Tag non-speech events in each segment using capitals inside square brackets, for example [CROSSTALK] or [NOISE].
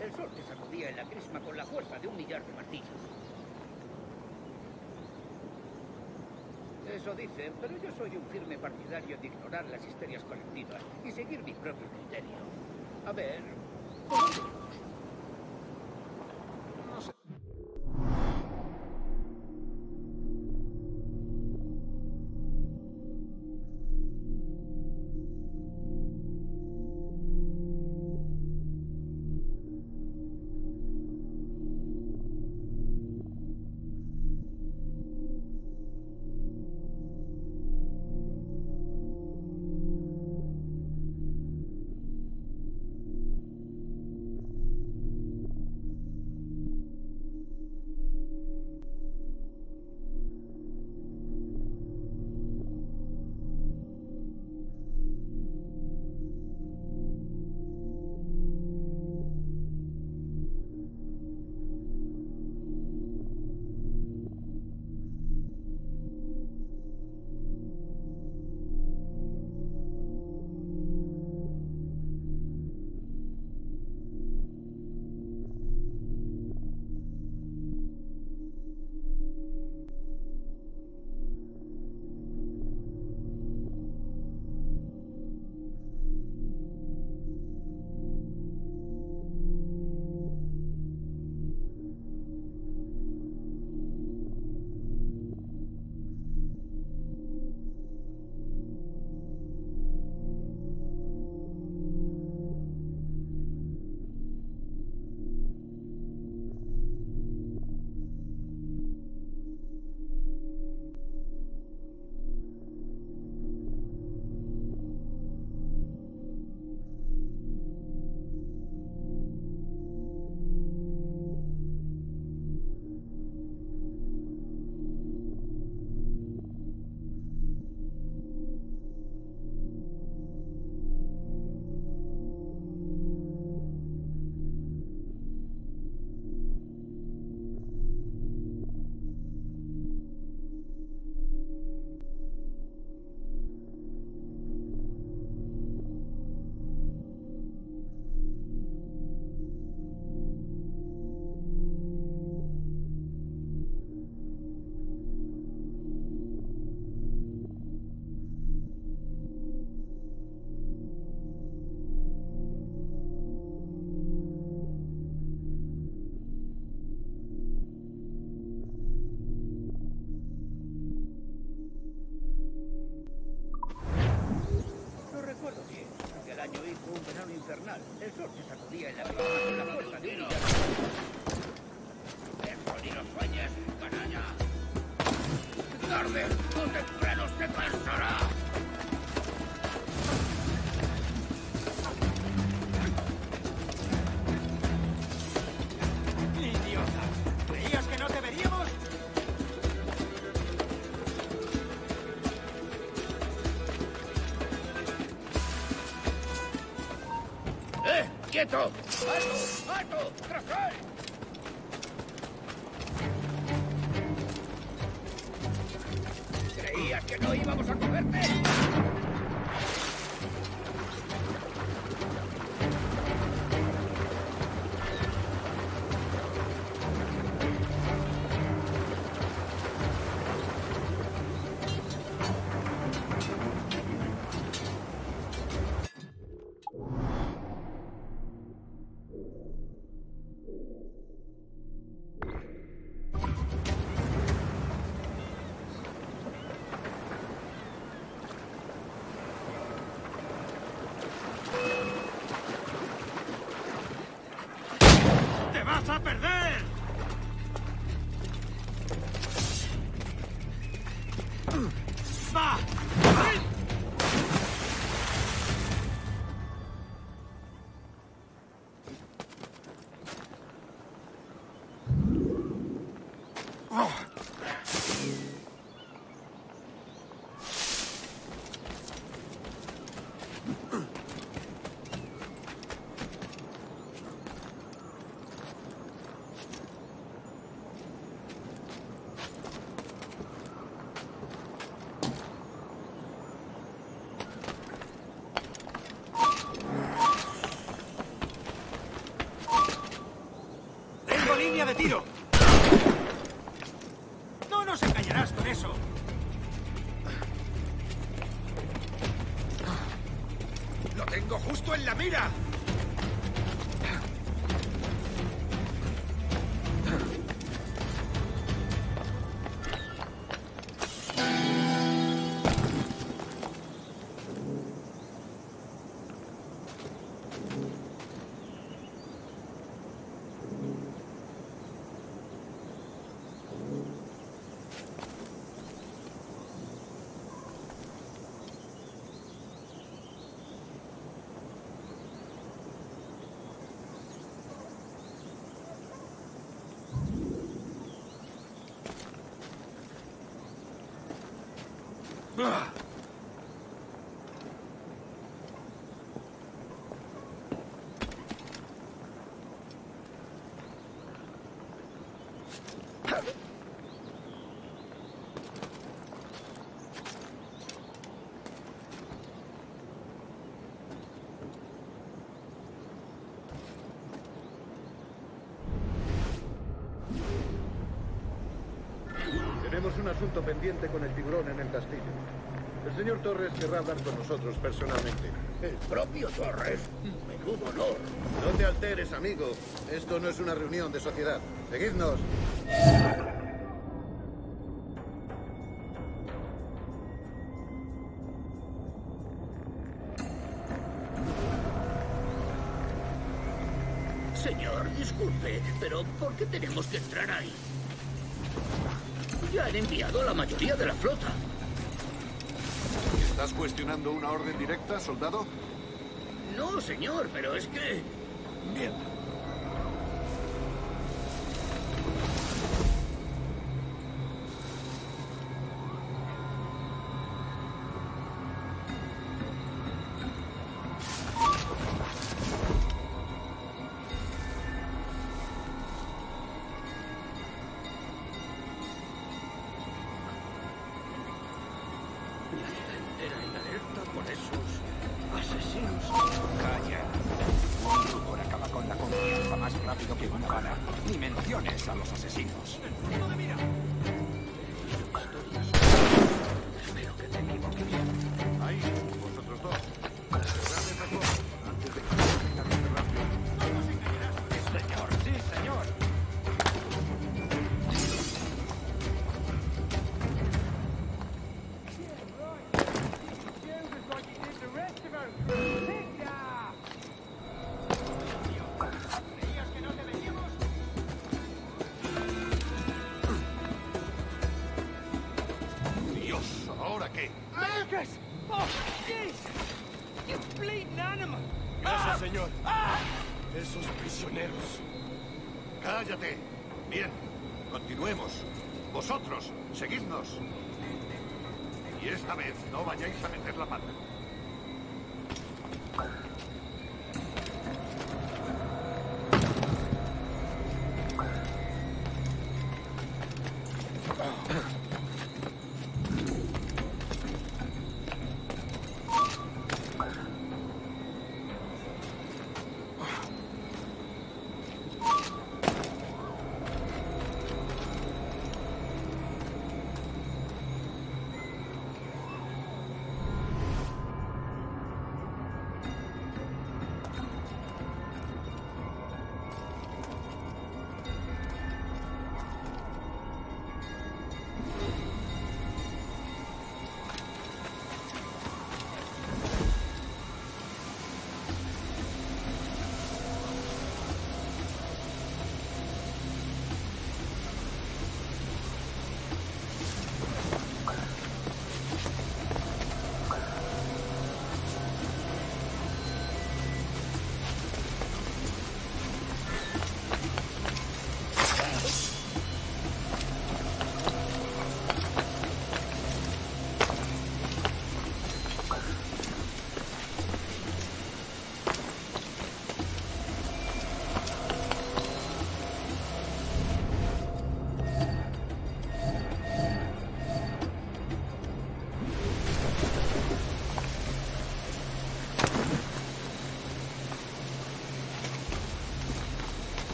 El sol te sacudía en la crisma con la fuerza de un millar de martillos. Eso dicen, pero yo soy un firme partidario de ignorar las histerias colectivas y seguir mi propio criterio. A ver, ¿por El sol se sacudía en la crisma con la fuerza de sueñes, canalla. Tarde o temprano se cansará. ¡Alto! ¡Alto! ¡Trocay! Creía que no íbamos a. Oh. Ugh. Tenemos un asunto pendiente con el tiburón en el castillo. El señor Torres querrá hablar con nosotros personalmente. El propio Torres. Menudo honor. No te alteres, amigo. Esto no es una reunión de sociedad. Seguidnos. Señor, disculpe, pero ¿por qué tenemos que entrar ahí? Ya han enviado a la mayoría de la flota. ¿Estás cuestionando una orden directa, soldado? No, señor, pero es que... Bien.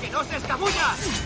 ¡Que no se escabulla!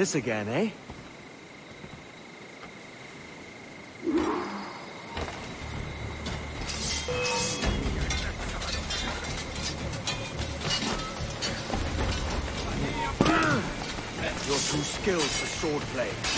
this again, eh? You're too skilled for swordplay.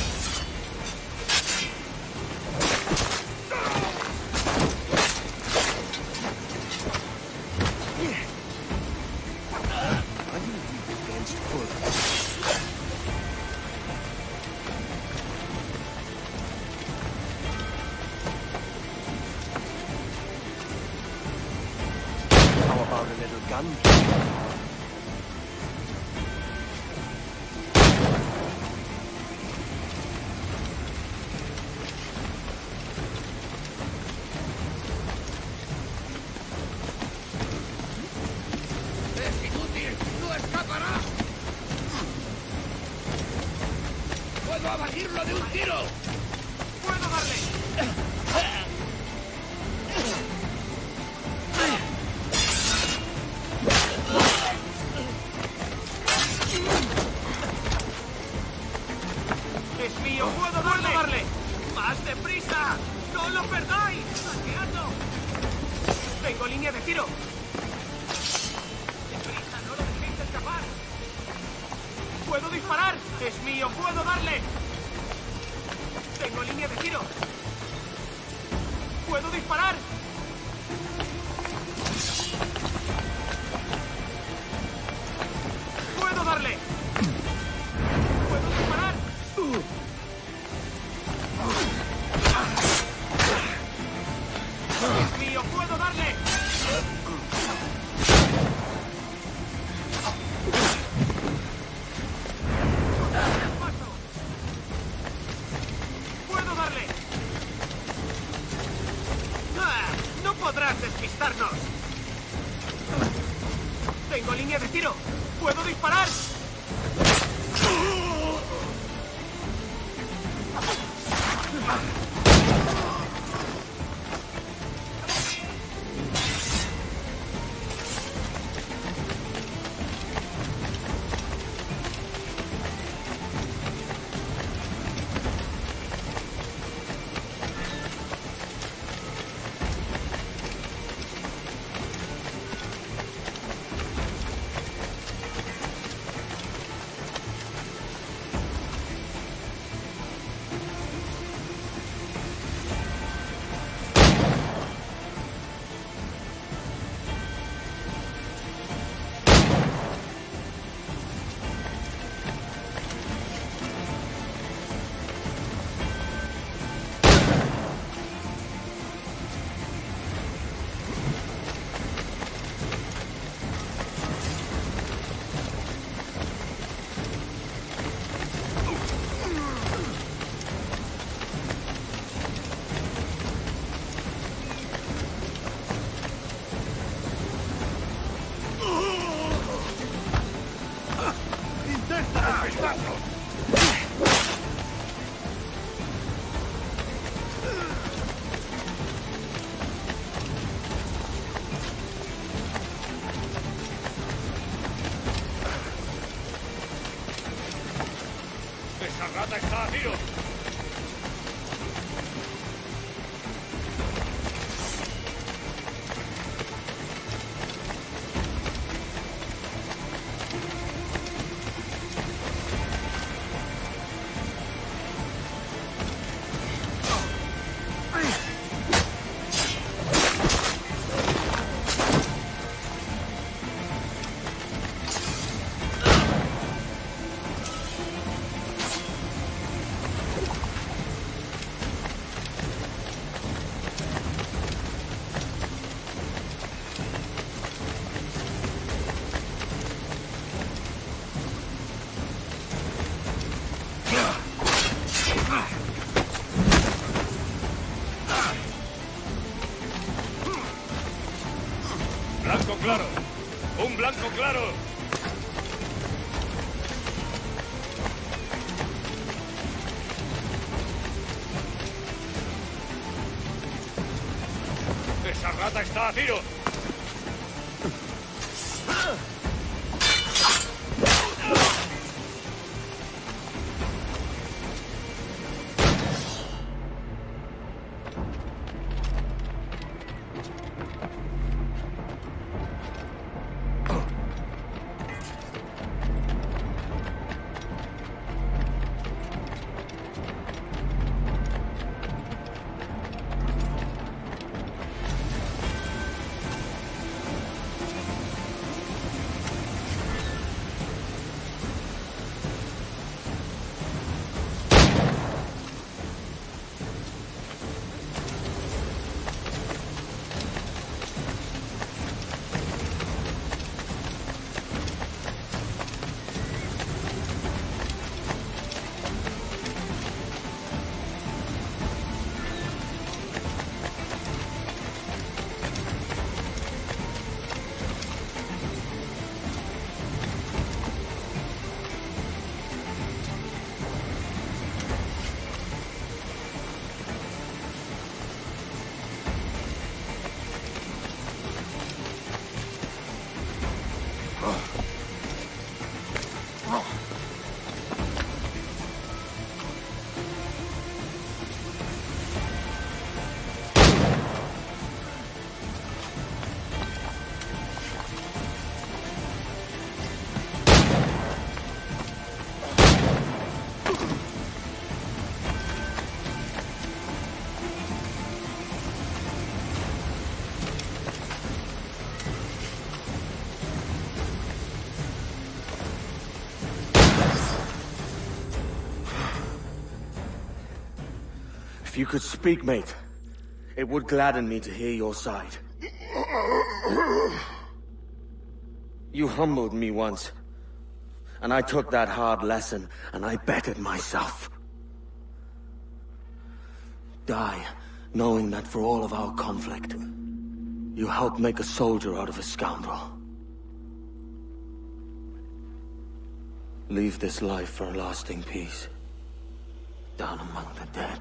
You could speak, mate, it would gladden me to hear your side. You humbled me once, and I took that hard lesson, and I bettered myself. Die, knowing that for all of our conflict, you helped make a soldier out of a scoundrel. Leave this life for a lasting peace, down among the dead.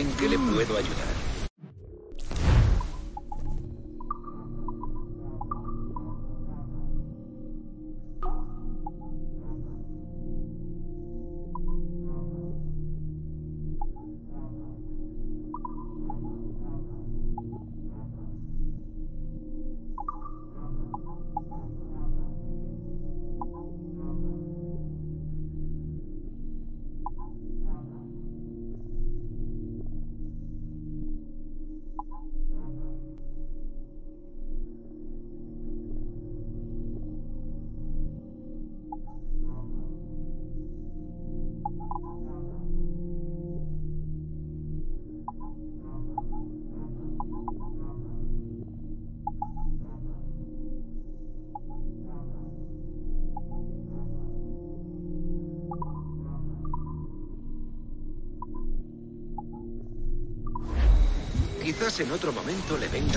¿En qué le puedo ayudar? En otro momento le venga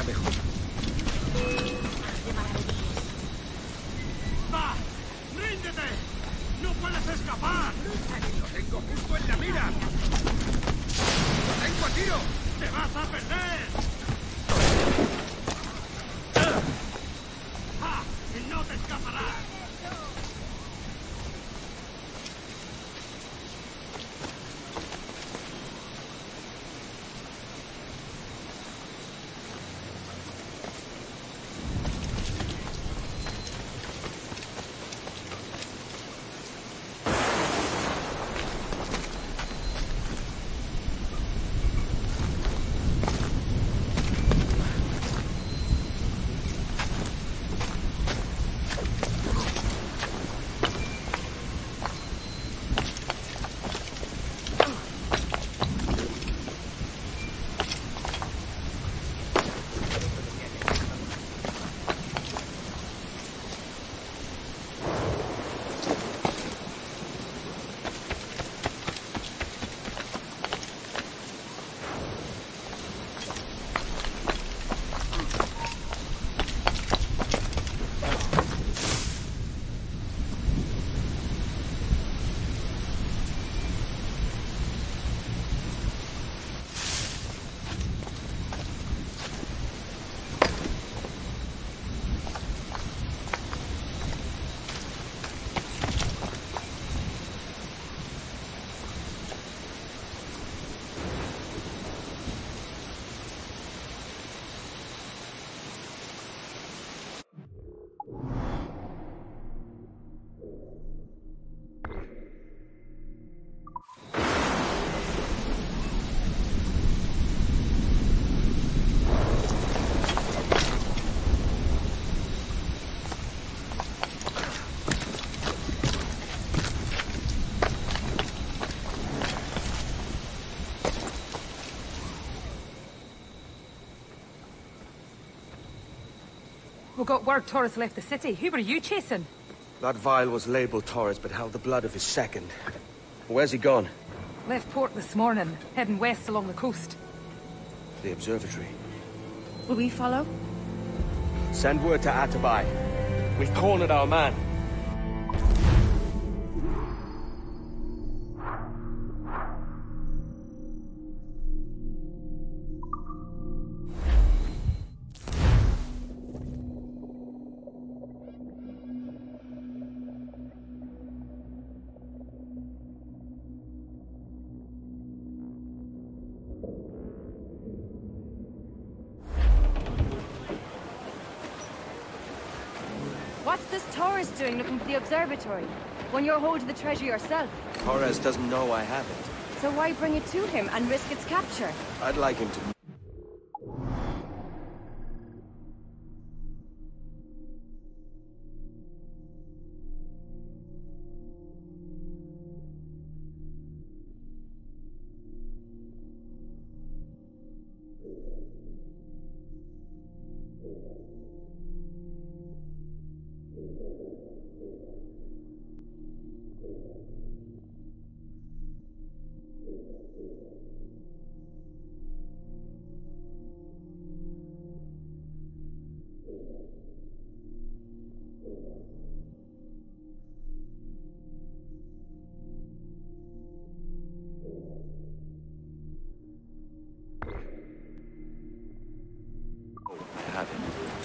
We got word Torres left the city. Who were you chasing? That vial was labeled Torres, but held the blood of his second. Where's he gone? Left port this morning, heading west along the coast. The observatory. Will we follow? Send word to Atabai. We've cornered our man. Observatory? When you're holding the treasure yourself. Torres doesn't know I have it. So why bring it to him and risk its capture? I'd like him to...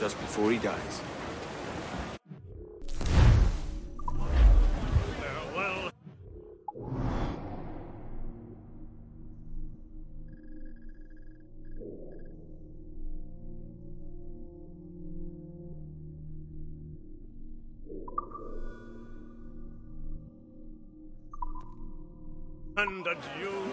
just before he dies. Farewell. And adieu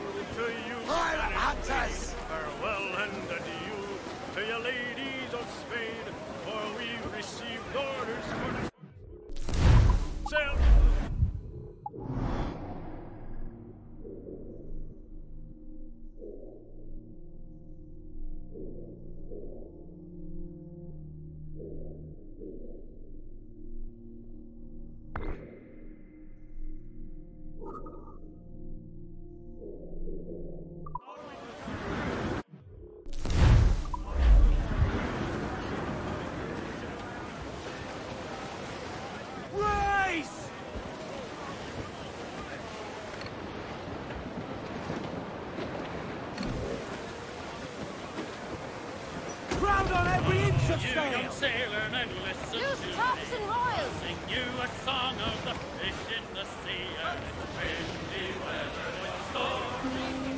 on every inch of You sail! young sailor, and listen Use to tops me. and royals! Sing you a song of the fish in the sea and its windy weather with storm.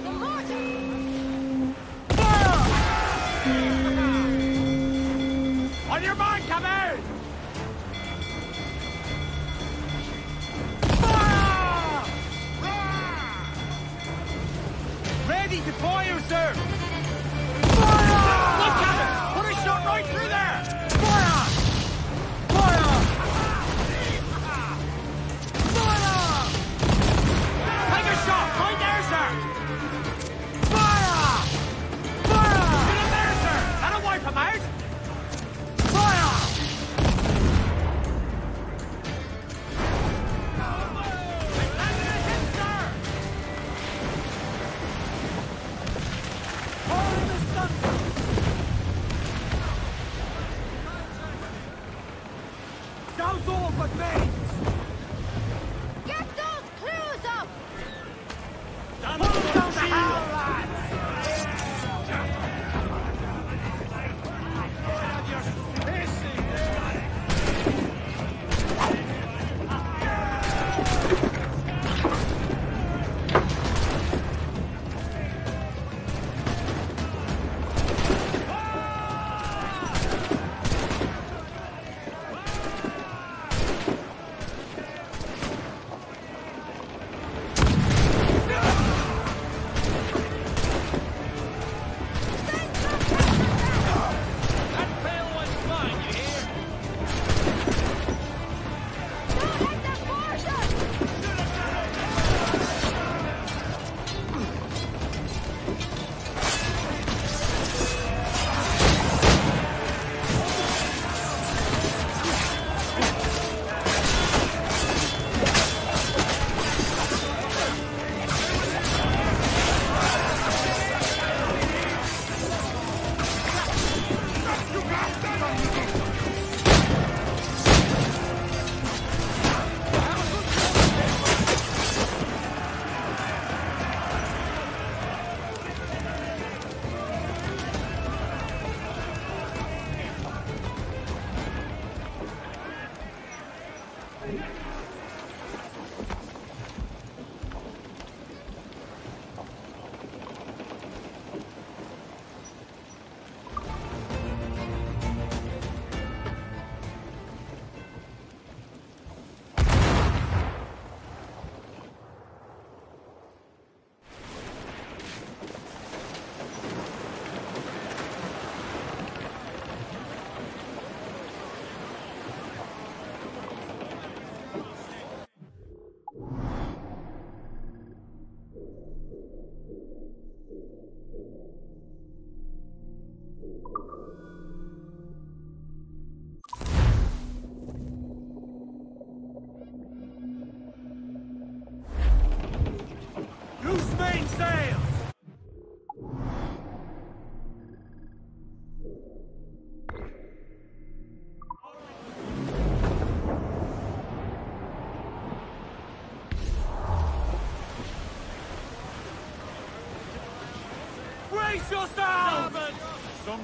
The mortar! [LAUGHS] On your mark, come out! Ready to fire, sir!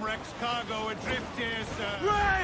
Wreck's cargo adrift here, sir. Race!